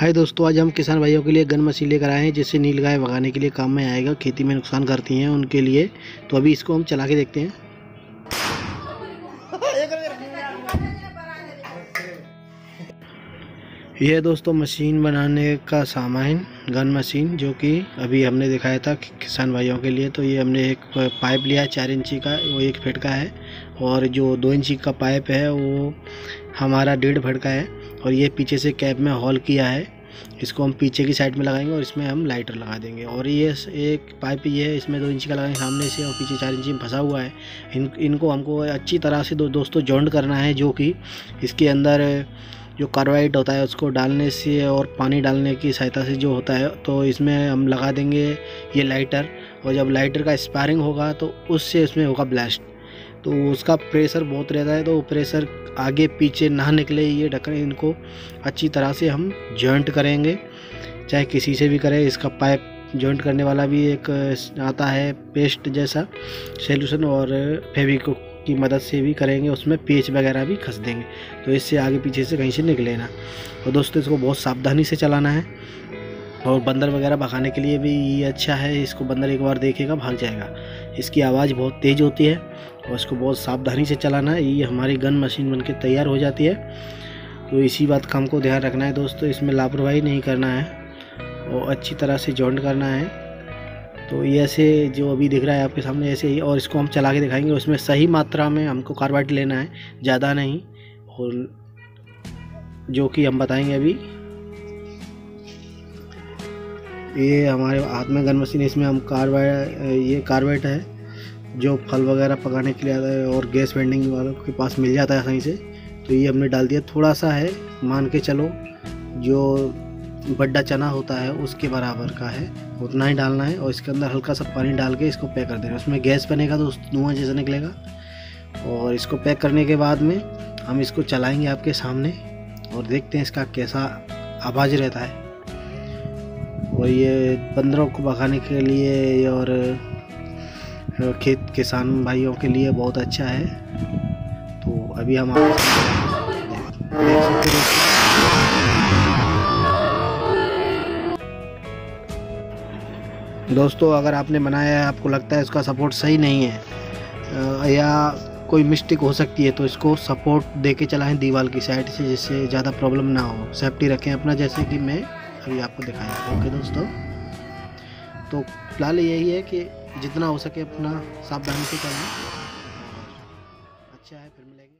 हाय दोस्तों, आज हम किसान भाइयों के लिए गन मशीन लेकर आए हैं, जिससे नील गाय भगाने के लिए काम में आएगा, खेती में नुकसान करती हैं उनके लिए। तो अभी इसको हम चला के देखते हैं। यह दोस्तों मशीन बनाने का सामान, गन मशीन, जो कि अभी हमने दिखाया था किसान भाइयों के लिए। तो ये हमने एक पाइप लिया है चार इंची का, वो एक फिट का है। और जो दो इंची का पाइप है, वो हमारा डेढ़ फट का है। और ये पीछे से कैप में हॉल किया है। इसको हम पीछे की साइड में लगाएँगे और इसमें हम लाइटर लगा देंगे। और ये एक पाइप ये है, इसमें दो इंची का लगाएँगे, सामने से और पीछे चार इंची में फंसा हुआ है। इन, इनको हमको अच्छी तरह से दो दोस्तों जॉइंट करना है, जो कि इसके अंदर जो कार्बाइड होता है उसको डालने से और पानी डालने की सहायता से जो होता है तो इसमें हम लगा देंगे ये लाइटर। और जब लाइटर का स्पायरिंग होगा तो उससे इसमें होगा ब्लास्ट। तो उसका प्रेशर बहुत रहता है तो प्रेशर आगे पीछे ना निकले ये ढक्कन, इनको अच्छी तरह से हम जॉइंट करेंगे। चाहे किसी से भी करें, इसका पाइप जॉइंट करने वाला भी एक आता है, पेस्ट जैसा सोल्यूशन और फेविको की मदद से भी करेंगे, उसमें पेच वगैरह भी खस देंगे। तो इससे आगे पीछे से कहीं से निकले ना। और दोस्तों, इसको बहुत सावधानी से चलाना है। और बंदर वगैरह भगाने के लिए भी ये अच्छा है, इसको बंदर एक बार देखेगा, भाग जाएगा। इसकी आवाज़ बहुत तेज़ होती है और इसको बहुत सावधानी से चलाना है। ये हमारी गन मशीन बन तैयार हो जाती है। तो इसी बात का हमको ध्यान रखना है दोस्तों, इसमें लापरवाही नहीं करना है और अच्छी तरह से जॉइंट करना है। तो ये ऐसे जो अभी दिख रहा है आपके सामने, ऐसे ही और इसको हम चला के दिखाएँगे। उसमें सही मात्रा में हमको कार्बाइड लेना है, ज़्यादा नहीं। और जो कि हम बताएँगे अभी, ये हमारे हाथ में गन मशीन इसमें हम कार्बाइड ये कार्बाइड है, जो फल वगैरह पकाने के लिए आता है और गैस वेंडिंग वालों के पास मिल जाता है सही से। तो ये हमने डाल दिया, थोड़ा सा है, मान के चलो, जो बड्डा चना होता है, उसके बराबर का है। उतना ही डालना है और इसके अंदर हल्का सा पानी डाल के इसको पैक कर देना उसमें गैस बनेगा तो उस धुआँ जैसा निकलेगा। और इसको पैक करने के बाद में हम इसको चलाएँगे आपके सामने और देखते हैं इसका कैसा आवाज़ रहता है। और ये बंदरों को भगाने के लिए और खेत किसान भाइयों के लिए बहुत अच्छा है। तो अभी हम दोस्तों, अगर आपने बनाया है, आपको लगता है इसका सपोर्ट सही नहीं है या कोई मिस्टेक हो सकती है तो इसको सपोर्ट दे के चलाएँ दीवार की साइड से, जिससे ज़्यादा प्रॉब्लम ना हो। सेफ्टी रखें अपना, जैसे कि मैं अभी आपको दिखाया। ओके दोस्तों तो फ़िलहाल यही है कि जितना हो सके अपना सावधानी से करना अच्छा है, फिर मिलेंगे।